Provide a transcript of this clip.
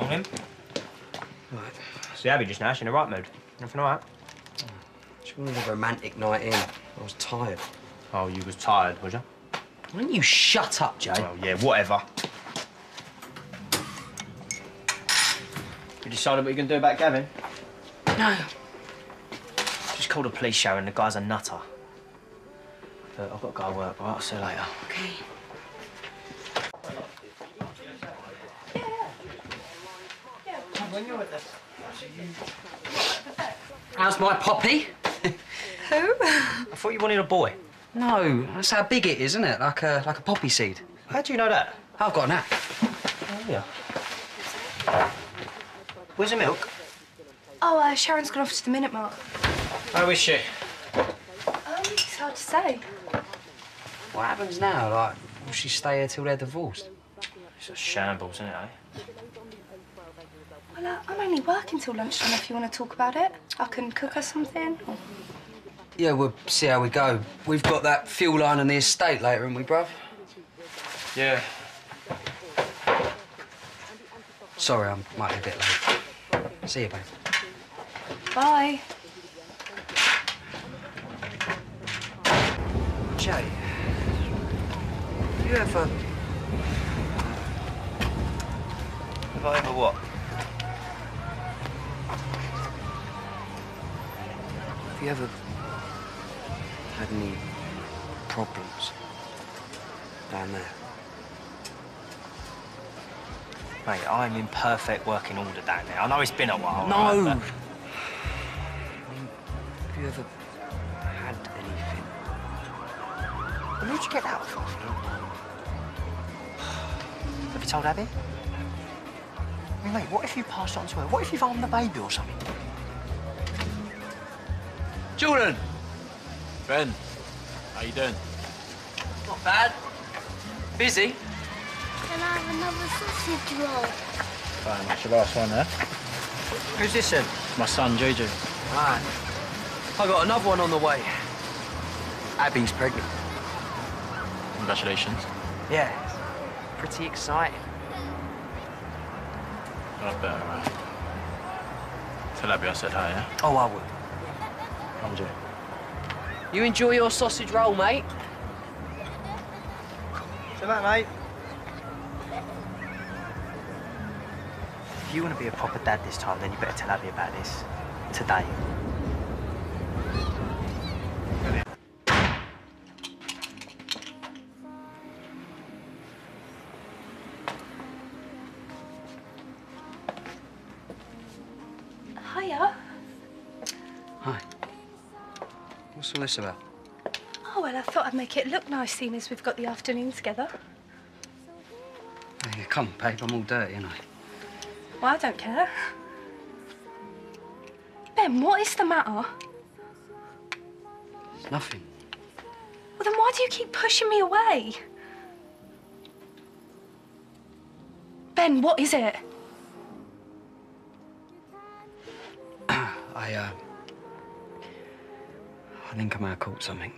Morning. Right. See Abi just now, she's in the right mood. Everything all right? She wanted a romantic night in. I was tired. Oh, you was tired, was you? Why don't you shut up, Jay? Oh, yeah, whatever. You decided what you're going to do about Gavin? No. Just called a police show and the guy's a nutter. But I've got to go to work, all right? I'll see you later. Okay. How's my poppy? Who? I thought you wanted a boy. No, that's how big it is, isn't it? Like a like a poppy seed. How do you know that? I've got an app. Oh, yeah. Where's the milk? Oh, uh, Sharon's gone off to the Minute Mart. Oh, is she? Um, it's hard to say. What happens now? Like, will she stay here till they're divorced? It's a shambles, isn't it, eh? Well, uh, I'm only working till lunchtime if you want to talk about it. I can cook her something. Or... Yeah, we'll see how we go. We've got that fuel line on the estate later, haven't we, bruv? Yeah. Sorry, I might be a bit late. See you, babe. Bye. Jay, you ever... Have I ever what? Have you ever had any problems down there? Mate, I'm in perfect working order down there. I know it's been a while. No! right, I mean, have you ever had anything? Where'd you get that from? Have you told Abi? I mean, mate, what if you passed it on to her? What if you've harmed the baby or something? Jordan! Ben, how you doing? Not bad. Busy? Can I have another sausage roll? Fine, that's your last one there. Who's this then? My son, JJ. Right. I got another one on the way. Abi's pregnant. Congratulations. Yeah. Pretty exciting. I better uh, tell Abi I said hi, yeah? Oh, I would. I'm Jay. You enjoy your sausage roll, mate? So that, mate. If you want to be a proper dad this time, then you better tell Abi about this. Today. Hiya. What's all this about? Oh, well, I thought I'd make it look nice, seeing as we've got the afternoon together. Hey, come, babe. I'm all dirty, ain't I? Well, I don't care. Ben, what is the matter? It's nothing. Well, then why do you keep pushing me away? Ben, what is it? I, uh... I think I may have caught something.